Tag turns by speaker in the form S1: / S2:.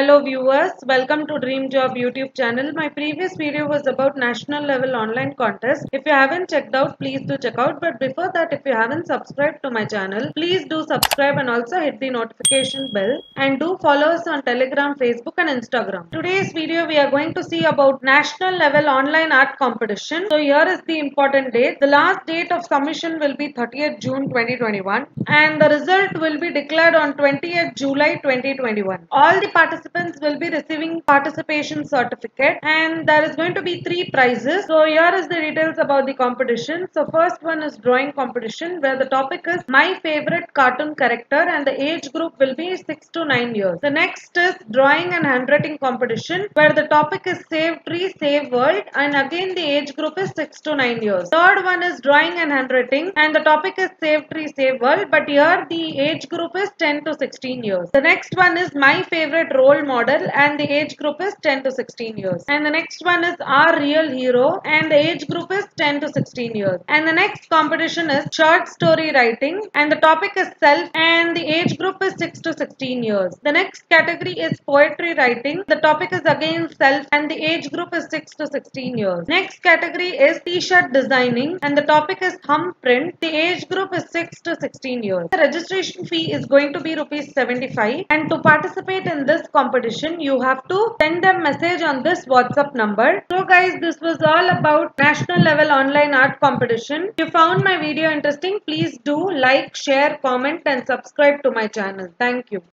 S1: Hello viewers, welcome to Dream Job YouTube channel. My previous video was about national level online contest. If you haven't checked out, please do check out. But before that, if you haven't subscribed to my channel, please do subscribe and also hit the notification bell and do follow us on Telegram, Facebook and Instagram. Today's video we are going to see about national level online art competition. So here is the important date. The last date of submission will be 30th June 2021 and the result will be declared on 20th July 2021. All the participants will be receiving participation certificate and there is going to be three prizes. So here is the details about the competition. So first one is drawing competition where the topic is my favorite cartoon character and the age group will be 6 to 9 years. The next is drawing and handwriting competition where the topic is save tree save world and again the age group is 6 to 9 years. Third one is drawing and handwriting and the topic is save tree save world but here the age group is 10 to 16 years. The next one is my favorite role model and the age group is 10 to 16 years. And the next one is our real hero and the age group is 10 to 16 years. And the next competition is short story writing and the topic is self and the age group is 6 to 16 years. The next category is poetry writing. The topic is again self and the age group is 6 to 16 years. Next category is t-shirt designing and the topic is thumb print. The age group is 6 to 16 years. The registration fee is going to be rupees 75 and to participate in this competition you have to send a message on this WhatsApp number. So guys this was all about national level online art competition. If you found my video interesting please do like, share, comment and subscribe to my channel. Thank you.